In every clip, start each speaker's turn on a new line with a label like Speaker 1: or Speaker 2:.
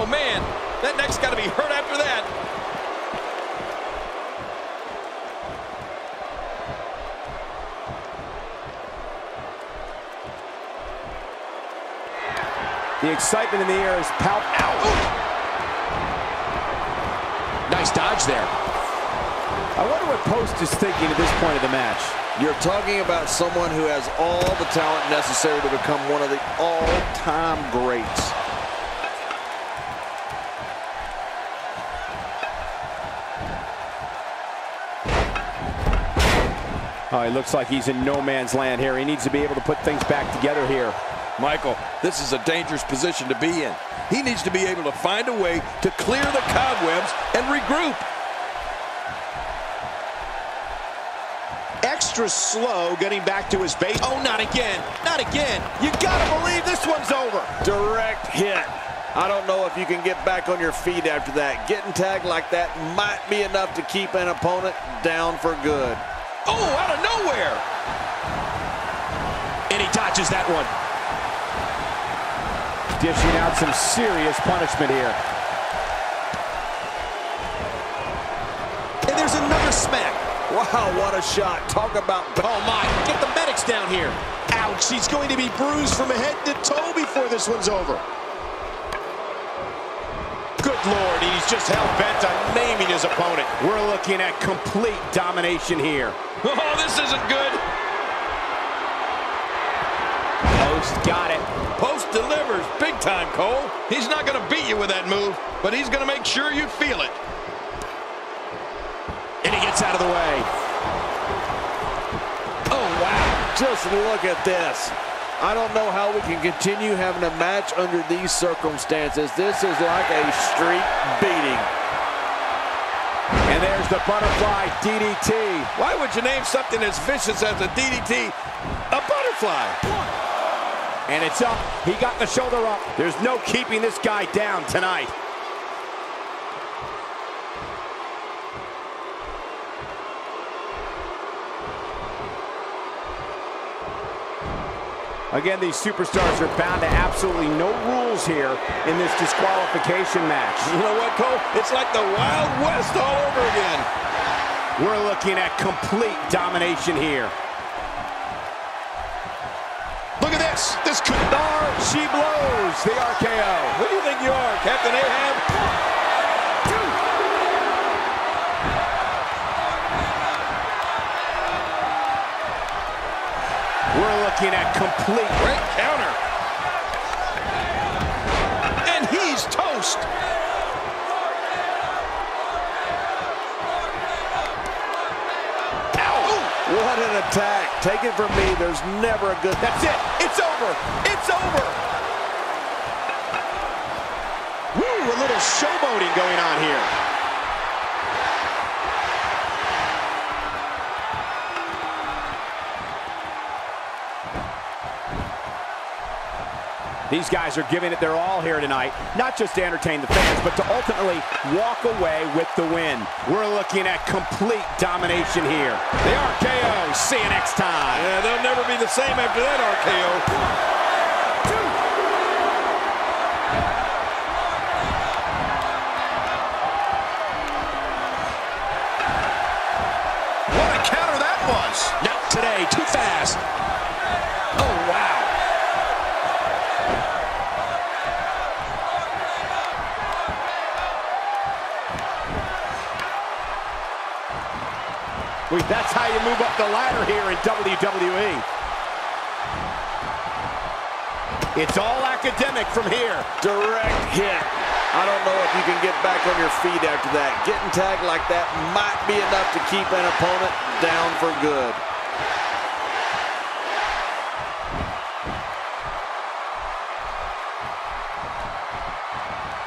Speaker 1: Oh, man, that neck's got to be hurt after that.
Speaker 2: The excitement in the air is palpable.
Speaker 3: Nice dodge there.
Speaker 2: I wonder what Post is thinking at this point of the match.
Speaker 4: You're talking about someone who has all the talent necessary to become one of the all-time greats.
Speaker 2: Uh, oh, he looks like he's in no man's land here. He needs to be able to put things back together here.
Speaker 1: Michael, this is a dangerous position to be in. He needs to be able to find a way to clear the cobwebs and regroup.
Speaker 5: Extra slow getting back to his base. Oh, not again. Not again. You gotta believe this one's over.
Speaker 4: Direct hit. I don't know if you can get back on your feet after that. Getting tagged like that might be enough to keep an opponent down for good.
Speaker 1: Oh, out of nowhere.
Speaker 3: And he dodges that one.
Speaker 2: Dishing out some serious punishment here.
Speaker 5: And there's another smack.
Speaker 4: Wow, what a shot. Talk about...
Speaker 5: Oh, my. Get the medics down here. Ouch. He's going to be bruised from head to toe before this one's over. Good Lord, he's just hell-bent on maiming his opponent.
Speaker 2: We're looking at complete domination here.
Speaker 1: Oh, this isn't good.
Speaker 2: Post got it.
Speaker 1: Post delivers big time, Cole. He's not going to beat you with that move, but he's going to make sure you feel it.
Speaker 3: And he gets out of the way.
Speaker 4: Oh, wow. Just look at this. I don't know how we can continue having a match under these circumstances. This is like a street beating.
Speaker 2: And there's the butterfly DDT.
Speaker 1: Why would you name something as vicious as a DDT a butterfly?
Speaker 2: And it's up. He got the shoulder up. There's no keeping this guy down tonight. Again, these superstars are bound to absolutely no rules here in this disqualification match.
Speaker 1: You know what, Cole? It's like the Wild West all over again.
Speaker 2: We're looking at complete domination here.
Speaker 5: Look at this. This could...
Speaker 2: She blows the RKO.
Speaker 1: Who do you think you are, Captain Ahab?
Speaker 2: We're looking at complete.
Speaker 1: Great counter. And he's toast.
Speaker 4: What an attack. Take it from me, there's never a good...
Speaker 2: That's it. It's over. It's over.
Speaker 5: Woo, a little showboating going on here.
Speaker 2: These guys are giving it their all here tonight, not just to entertain the fans, but to ultimately walk away with the win. We're looking at complete domination here. The RKO. See you next time.
Speaker 1: Yeah, they'll never be the same after that RKO.
Speaker 5: What a counter that was.
Speaker 3: Not today. Too fast.
Speaker 2: Wait, that's how you move up the ladder here in WWE. It's all academic from here.
Speaker 4: Direct hit. I don't know if you can get back on your feet after that. Getting tagged like that might be enough to keep an opponent down for good.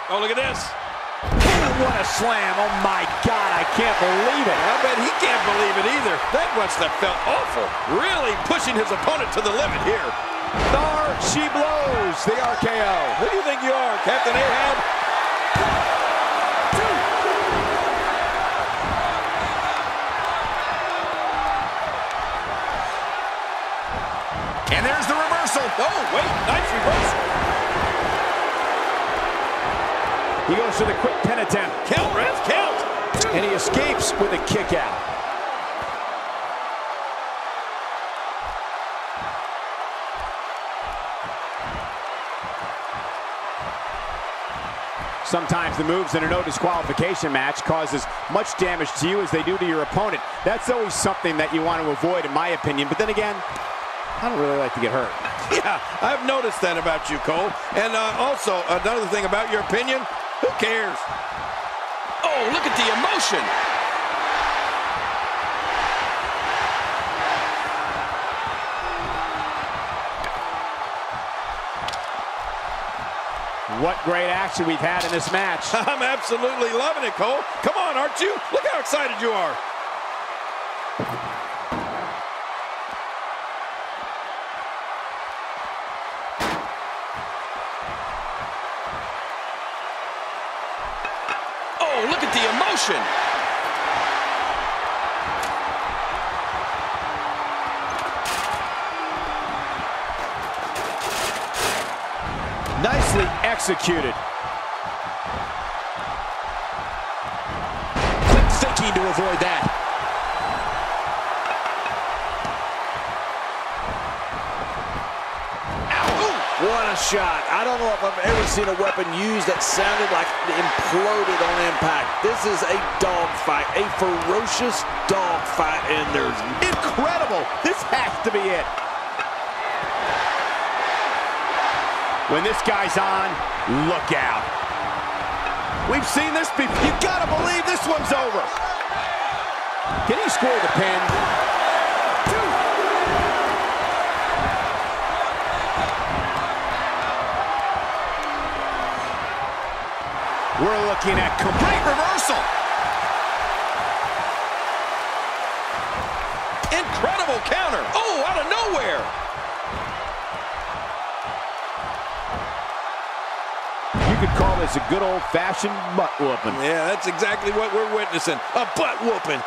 Speaker 1: Oh, look at this.
Speaker 2: What a slam. Oh, my God. I can't believe it.
Speaker 1: I bet he can't believe it either. That must have felt awful. Really pushing his opponent to the limit here.
Speaker 2: Star, she blows the RKO.
Speaker 1: Who do you think you are, Captain Ahab?
Speaker 5: And there's the reversal.
Speaker 1: Oh, wait, nice reversal.
Speaker 2: He goes for the quick pin attempt.
Speaker 1: Count, ref, count.
Speaker 2: And he escapes with a kick out. Sometimes the moves in a no disqualification match cause as much damage to you as they do to your opponent. That's always something that you want to avoid, in my opinion. But then again, I don't really like to get hurt.
Speaker 1: Yeah, I've noticed that about you, Cole. And uh, also, another thing about your opinion, who cares?
Speaker 3: Oh, look at the emotion.
Speaker 2: What great action we've had in this match.
Speaker 1: I'm absolutely loving it, Cole. Come on, aren't you? Look how excited you are.
Speaker 3: Oh, look at the emotion.
Speaker 2: Nicely executed.
Speaker 5: Quick thinking to avoid that.
Speaker 4: A shot. I don't know if I've ever seen a weapon used that sounded like it imploded on impact. This is a dogfight, a ferocious dogfight, and there's
Speaker 2: Incredible. This has to be it. When this guy's on, look out. We've seen this before. You gotta believe this one's over. Can he score the pin? Looking at complete reversal.
Speaker 1: Incredible counter. Oh, out of nowhere.
Speaker 2: You could call this a good old-fashioned butt whooping.
Speaker 1: Yeah, that's exactly what we're witnessing. A butt whooping.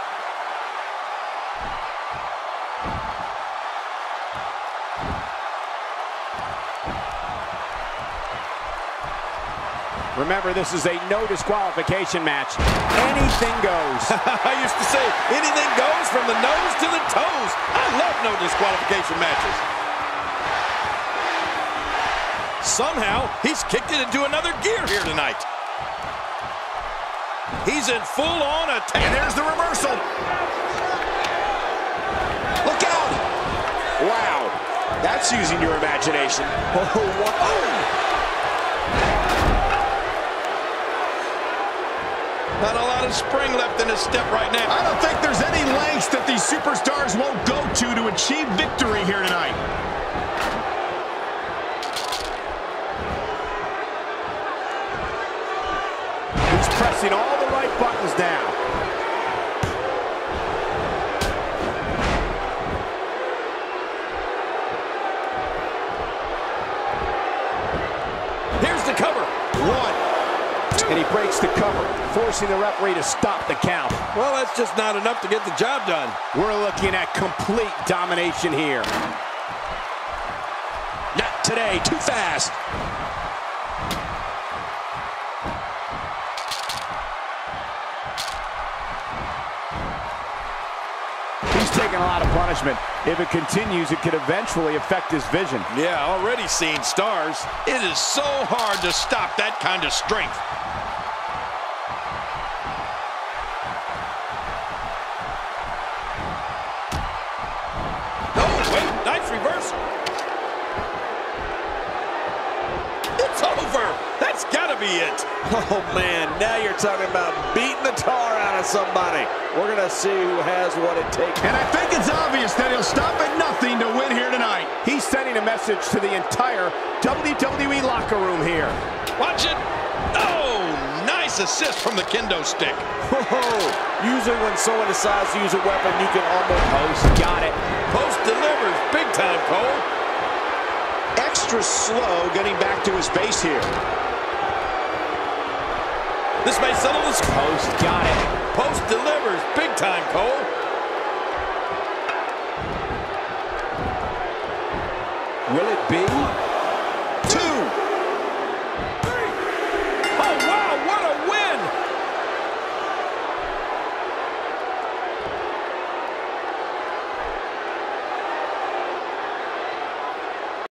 Speaker 2: Remember, this is a no disqualification match. Anything goes.
Speaker 1: I used to say, anything goes from the nose to the toes. I love no disqualification matches. Somehow, he's kicked it into another gear here tonight. He's in full-on attack.
Speaker 5: And there's the reversal. Look out. Wow. That's using your imagination.
Speaker 4: oh, what, oh,
Speaker 1: Not a lot of spring left in his step right now.
Speaker 5: I don't think there's any lengths that these superstars won't go to to achieve victory here tonight.
Speaker 2: He's pressing all the right buttons down. Breaks the cover, forcing the referee to stop the count.
Speaker 1: Well, that's just not enough to get the job done.
Speaker 2: We're looking at complete domination here.
Speaker 5: Not today. Too fast.
Speaker 2: He's taking a lot of punishment. If it continues, it could eventually affect his vision.
Speaker 1: Yeah, already seen stars. It is so hard to stop that kind of strength. Be it.
Speaker 4: oh, man, now you're talking about beating the tar out of somebody. We're going to see who has what it takes.
Speaker 5: And I think it's obvious that he'll stop at nothing to win here tonight.
Speaker 2: He's sending a message to the entire WWE locker room here.
Speaker 1: Watch it. Oh, nice assist from the kendo stick.
Speaker 4: Whoa. Usually when someone decides to use a weapon, you can almost...
Speaker 2: Post got it.
Speaker 1: Post delivers big time, Cole.
Speaker 5: Extra slow getting back to his base here.
Speaker 1: This may settle score.
Speaker 2: Post got it.
Speaker 1: Post delivers big time, Cole.
Speaker 2: Will it be?